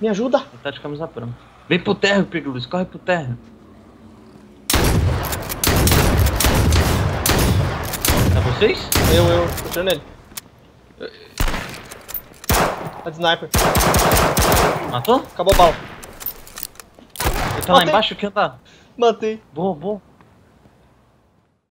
Me ajuda! Ele tá de camisa pronta. Vem pro terra, Pedro corre pro terra. É vocês? Eu, eu, tô tirando ele. Tá de sniper. Matou? Acabou a bala. Ele tá lá embaixo, que tá? Matei. Boa, boa.